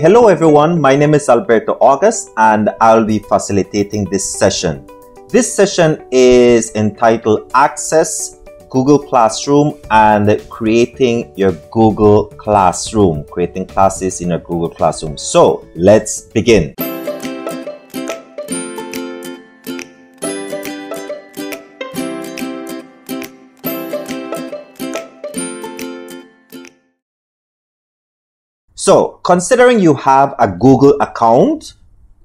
Hello everyone, my name is Alberto August and I'll be facilitating this session. This session is entitled Access Google Classroom and creating your Google Classroom, creating classes in your Google Classroom. So let's begin. So, considering you have a Google account,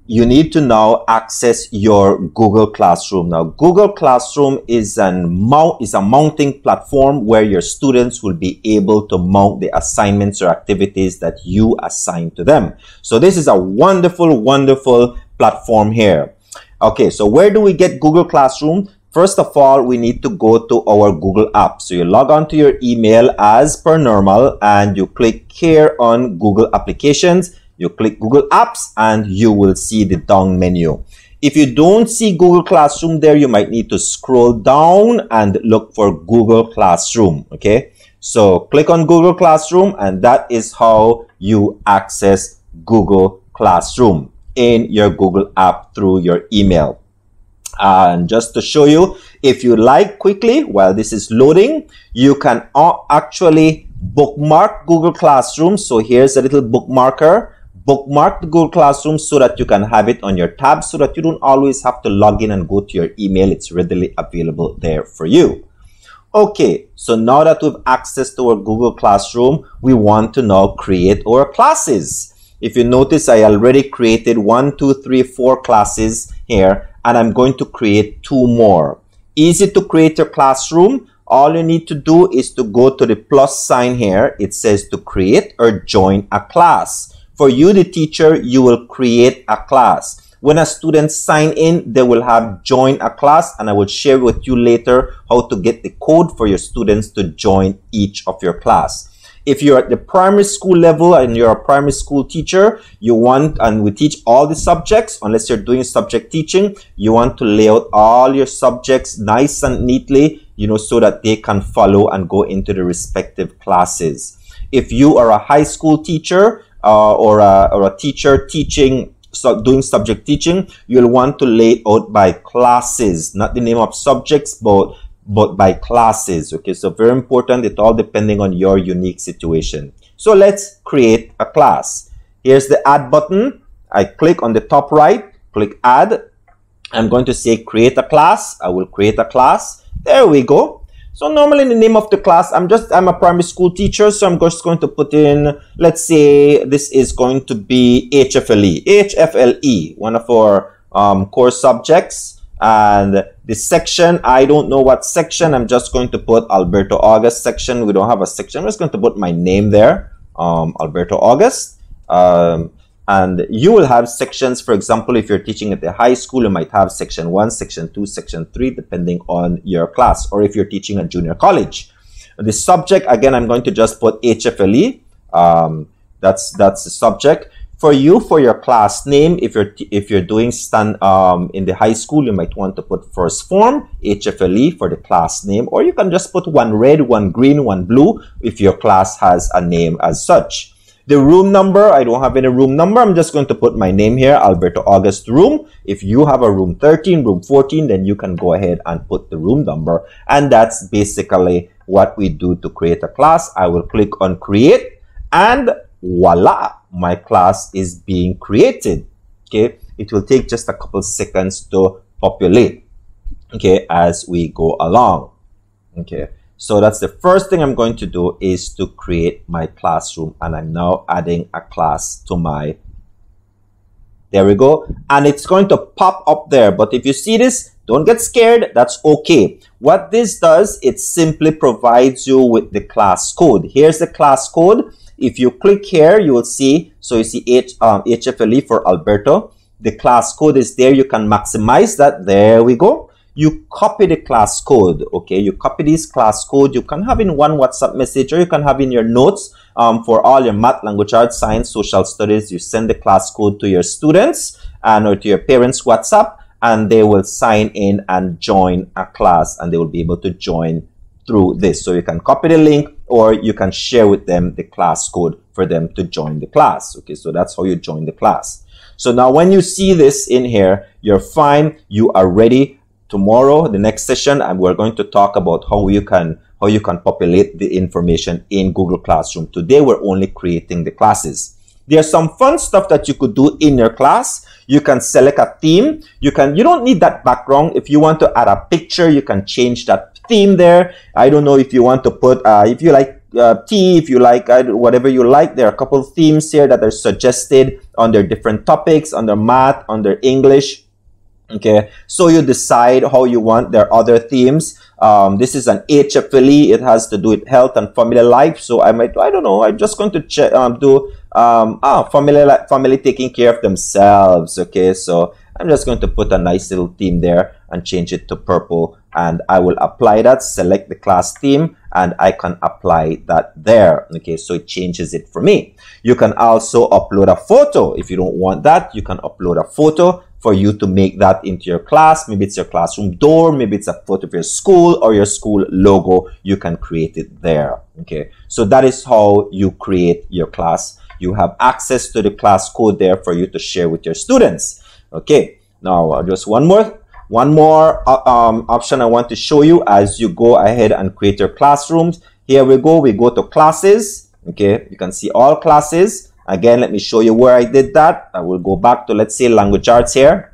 you need to now access your Google Classroom. Now, Google Classroom is an mount is a mounting platform where your students will be able to mount the assignments or activities that you assign to them. So this is a wonderful, wonderful platform here. Okay, so where do we get Google Classroom? First of all, we need to go to our Google app. So you log on to your email as per normal and you click here on Google applications. You click Google apps and you will see the down menu. If you don't see Google Classroom there, you might need to scroll down and look for Google Classroom. Okay. So click on Google Classroom and that is how you access Google Classroom in your Google app through your email. And just to show you, if you like quickly, while this is loading, you can actually bookmark Google Classroom. So here's a little bookmarker. Bookmark the Google Classroom so that you can have it on your tab so that you don't always have to log in and go to your email. It's readily available there for you. Okay, so now that we've access to our Google Classroom, we want to now create our classes. If you notice, I already created one, two, three, four classes here and I'm going to create two more. Easy to create your classroom. All you need to do is to go to the plus sign here. It says to create or join a class. For you, the teacher, you will create a class. When a student sign in, they will have join a class and I will share with you later how to get the code for your students to join each of your class. If you're at the primary school level and you're a primary school teacher, you want, and we teach all the subjects, unless you're doing subject teaching, you want to lay out all your subjects nice and neatly, you know, so that they can follow and go into the respective classes. If you are a high school teacher uh, or, a, or a teacher teaching so doing subject teaching, you'll want to lay out by classes, not the name of subjects, but but by classes. Okay, so very important. It all depending on your unique situation. So let's create a class. Here's the add button. I click on the top right, click add. I'm going to say create a class. I will create a class. There we go. So normally in the name of the class, I'm just, I'm a primary school teacher. So I'm just going to put in, let's say this is going to be HFLE, HFLE, one of our um, core subjects. And the section, I don't know what section. I'm just going to put Alberto August section. We don't have a section. I'm just going to put my name there, um, Alberto August. Um, and you will have sections. For example, if you're teaching at the high school, you might have section one, section two, section three, depending on your class. Or if you're teaching at junior college. The subject, again, I'm going to just put HFLE. Um, that's, that's the subject for you for your class name if you're if you're doing stand um, in the high school you might want to put first form hfle for the class name or you can just put one red one green one blue if your class has a name as such. The room number i don't have any room number i'm just going to put my name here alberto august room. If you have a room 13 room 14 then you can go ahead and put the room number. And that's basically what we do to create a class. I will click on create and voila my class is being created okay? It will take just a couple seconds to populate okay as we go along okay? So that's the first thing I'm going to do is to create my classroom and I'm now adding a class to my there we go. And it's going to pop up there but if you see this don't get scared that's okay. What this does it simply provides you with the class code. Here's the class code if you click here, you will see, so you see H, um, HFLE for Alberto. The class code is there. You can maximize that. There we go. You copy the class code, okay? You copy this class code. You can have in one WhatsApp message or you can have in your notes um, for all your math, language arts, science, social studies. You send the class code to your students and or to your parents' WhatsApp and they will sign in and join a class and they will be able to join through this. So you can copy the link or you can share with them the class code for them to join the class. Okay, so that's how you join the class. So now when you see this in here, you're fine. You are ready. Tomorrow, the next session, and we're going to talk about how you can how you can populate the information in Google Classroom. Today, we're only creating the classes. There's some fun stuff that you could do in your class. You can select a theme. You can, you don't need that background. If you want to add a picture, you can change that theme there. I don't know if you want to put, uh, if you like uh, tea, if you like uh, whatever you like. There are a couple themes here that are suggested under different topics, under math, under English. Okay, so you decide how you want. There are other themes. Um, this is an HFLE. It has to do with health and family life. So I might, I don't know. I'm just going to check, um, do um, ah, family, family taking care of themselves. Okay, so I'm just going to put a nice little theme there and change it to purple and I will apply that, select the class theme, and I can apply that there. Okay, so it changes it for me. You can also upload a photo. If you don't want that, you can upload a photo for you to make that into your class. Maybe it's your classroom door, maybe it's a photo of your school or your school logo. You can create it there. Okay, so that is how you create your class. You have access to the class code there for you to share with your students. Okay, now uh, just one more one more uh, um, option I want to show you as you go ahead and create your classrooms. Here we go. We go to classes. Okay, you can see all classes. Again, let me show you where I did that. I will go back to, let's say, language arts here.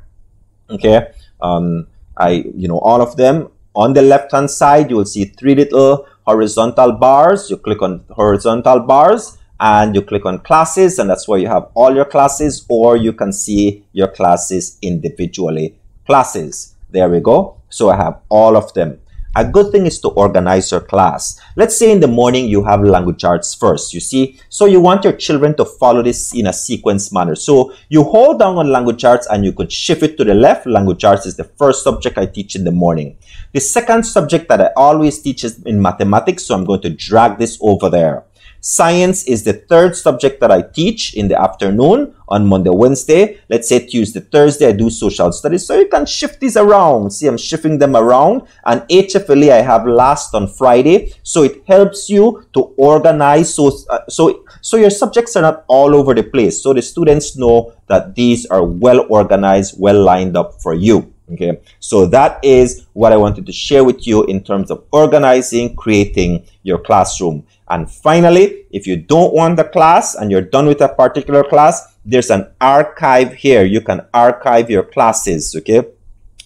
Okay, um, I, you know, all of them. On the left-hand side, you will see three little horizontal bars. You click on horizontal bars and you click on classes and that's where you have all your classes or you can see your classes individually classes. There we go. So I have all of them. A good thing is to organize your class. Let's say in the morning you have language arts first, you see. So you want your children to follow this in a sequence manner. So you hold down on language arts and you could shift it to the left. Language arts is the first subject I teach in the morning. The second subject that I always teach is in mathematics. So I'm going to drag this over there. Science is the third subject that I teach in the afternoon on Monday, Wednesday. Let's say Tuesday, Thursday, I do social studies. So you can shift these around. See, I'm shifting them around. And HFLE I have last on Friday. So it helps you to organize. So, uh, so, so your subjects are not all over the place. So the students know that these are well organized, well lined up for you. Okay. So that is what I wanted to share with you in terms of organizing, creating your classroom. And finally, if you don't want the class and you're done with a particular class, there's an archive here. You can archive your classes, okay?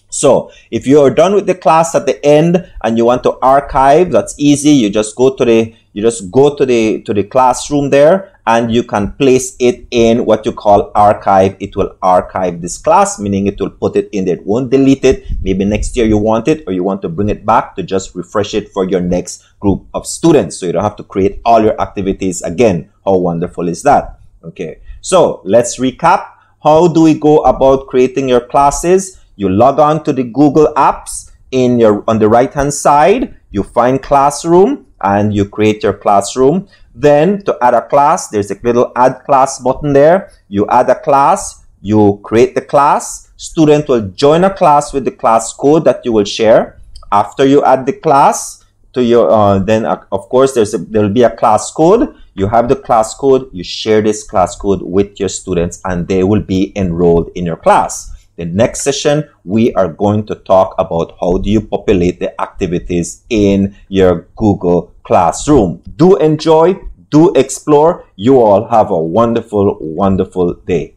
So if you're done with the class at the end and you want to archive, that's easy. You just go to the you just go to the to the classroom there and you can place it in what you call archive. It will archive this class, meaning it will put it in there. It won't delete it. Maybe next year you want it or you want to bring it back to just refresh it for your next group of students. So you don't have to create all your activities again. How wonderful is that? Okay. So let's recap. How do we go about creating your classes? You log on to the Google Apps in your on the right hand side. You find Classroom and you create your classroom. Then to add a class, there's a little add class button there. You add a class, you create the class. Student will join a class with the class code that you will share. After you add the class to your, uh, then uh, of course there's a, there will be a class code. You have the class code, you share this class code with your students and they will be enrolled in your class. The next session, we are going to talk about how do you populate the activities in your Google Classroom. Do enjoy, do explore. You all have a wonderful, wonderful day.